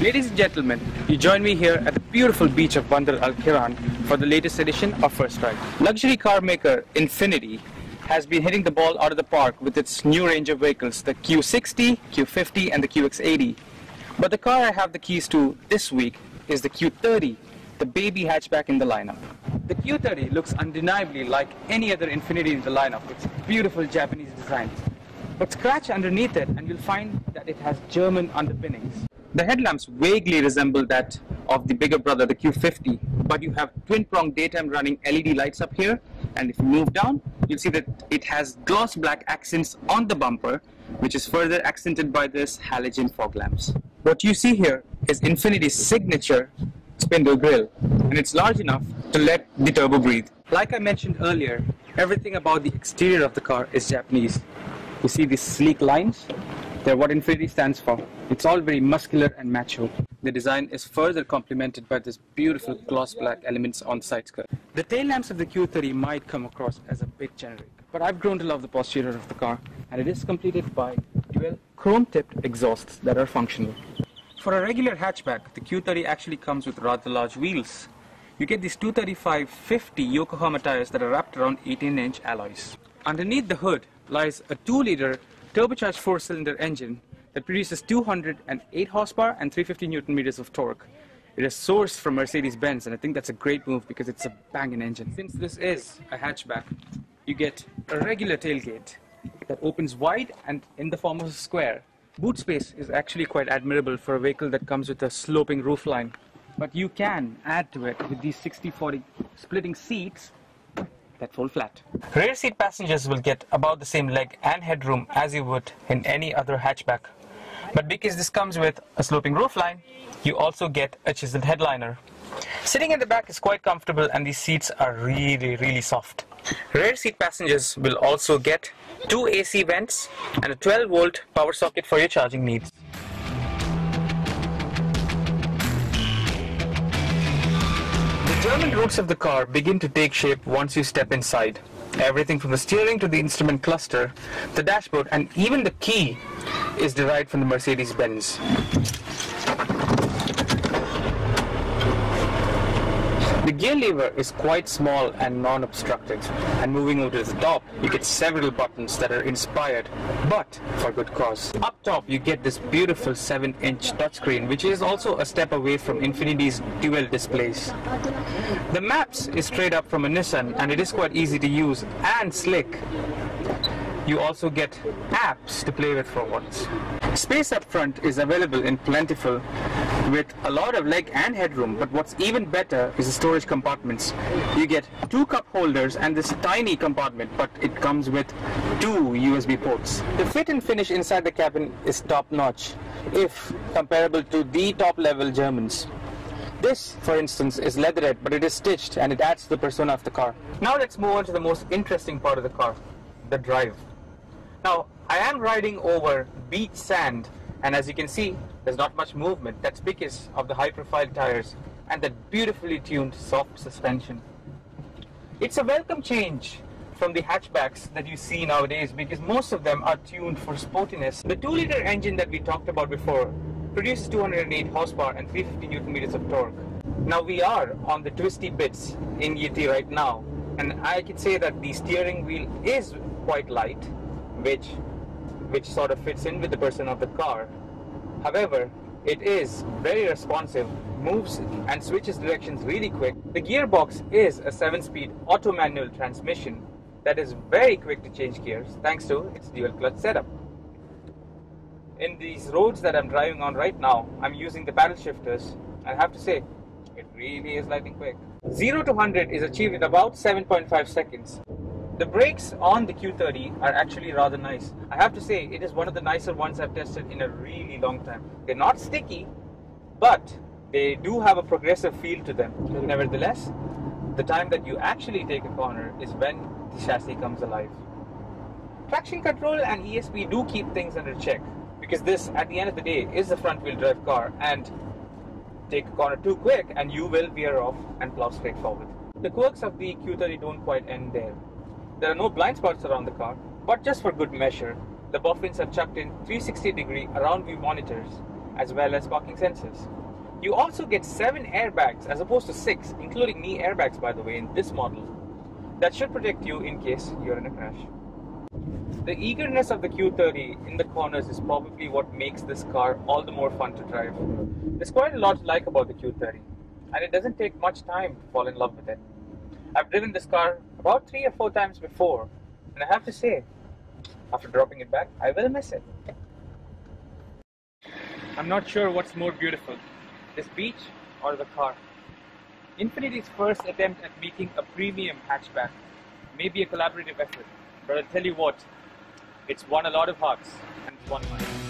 Ladies and gentlemen, you join me here at the beautiful beach of Bandar Al Kiran for the latest edition of First Drive. Luxury car maker Infiniti has been hitting the ball out of the park with its new range of vehicles, the Q60, Q50 and the QX80. But the car I have the keys to this week is the Q30, the baby hatchback in the lineup. The Q30 looks undeniably like any other Infiniti in the lineup. It's beautiful Japanese design. But scratch underneath it and you'll find that it has German underpinnings. The headlamps vaguely resemble that of the bigger brother, the Q50, but you have twin prong daytime running LED lights up here. And if you move down, you'll see that it has gloss black accents on the bumper, which is further accented by this halogen fog lamps. What you see here is Infiniti's signature spindle grille, and it's large enough to let the turbo breathe. Like I mentioned earlier, everything about the exterior of the car is Japanese. You see these sleek lines? They're what Infiniti stands for. It's all very muscular and macho. The design is further complemented by this beautiful gloss black elements on side skirt. The tail lamps of the Q30 might come across as a bit generic, but I've grown to love the posterior of the car, and it is completed by dual chrome-tipped exhausts that are functional. For a regular hatchback, the Q30 actually comes with rather large wheels. You get these 235-50 Yokohama tires that are wrapped around 18-inch alloys. Underneath the hood lies a 2-liter turbocharged four-cylinder engine that produces 208 horsepower and 350 newton meters of torque. It is sourced from Mercedes-Benz, and I think that's a great move because it's a banging engine. Since this is a hatchback, you get a regular tailgate that opens wide and in the form of a square. Boot space is actually quite admirable for a vehicle that comes with a sloping roofline, but you can add to it with these 60-40 splitting seats that fold flat. Rear seat passengers will get about the same leg and headroom as you would in any other hatchback. But because this comes with a sloping roofline, you also get a chiseled headliner. Sitting in the back is quite comfortable and these seats are really, really soft. Rear seat passengers will also get two AC vents and a 12 volt power socket for your charging needs. German roots of the car begin to take shape once you step inside. Everything from the steering to the instrument cluster, the dashboard, and even the key is derived from the Mercedes-Benz. Gear lever is quite small and non-obstructive, and moving over to the top, you get several buttons that are inspired, but for good cause. Up top, you get this beautiful 7-inch touchscreen, which is also a step away from Infiniti's dual displays. The maps is straight up from a Nissan, and it is quite easy to use and slick. You also get apps to play with for once. Space up front is available in plentiful with a lot of leg and headroom, but what's even better is the storage compartments. You get two cup holders and this tiny compartment, but it comes with two USB ports. The fit and finish inside the cabin is top notch, if comparable to the top level Germans. This, for instance, is leatherette, but it is stitched and it adds to the persona of the car. Now let's move on to the most interesting part of the car, the drive. Now, I am riding over beach sand, and as you can see, there's not much movement. That's because of the high profile tires and that beautifully tuned soft suspension. It's a welcome change from the hatchbacks that you see nowadays because most of them are tuned for sportiness. The 2 liter engine that we talked about before produces 208 horsepower and 350 newton meters of torque. Now we are on the twisty bits in ET right now, and I can say that the steering wheel is quite light, which which sort of fits in with the person of the car. However, it is very responsive, moves and switches directions really quick. The gearbox is a 7-speed auto manual transmission that is very quick to change gears thanks to its dual clutch setup. In these roads that I'm driving on right now, I'm using the paddle shifters. I have to say, it really is lightning quick. 0 to 100 is achieved in about 7.5 seconds. The brakes on the Q30 are actually rather nice. I have to say, it is one of the nicer ones I've tested in a really long time. They're not sticky, but they do have a progressive feel to them. Nevertheless, the time that you actually take a corner is when the chassis comes alive. Traction control and ESP do keep things under check because this, at the end of the day, is a front wheel drive car and take a corner too quick and you will veer off and plow straight forward. The quirks of the Q30 don't quite end there. There are no blind spots around the car, but just for good measure, the boffins are chucked in 360 degree around view monitors as well as parking sensors. You also get 7 airbags as opposed to 6, including knee airbags by the way in this model, that should protect you in case you're in a crash. The eagerness of the Q30 in the corners is probably what makes this car all the more fun to drive. There's quite a lot to like about the Q30, and it doesn't take much time to fall in love with it. I've driven this car about three or four times before, and I have to say, after dropping it back, I will miss it. I'm not sure what's more beautiful, this beach or the car. Infiniti's first attempt at making a premium hatchback may be a collaborative effort, but I'll tell you what, it's won a lot of hearts and it's won mine.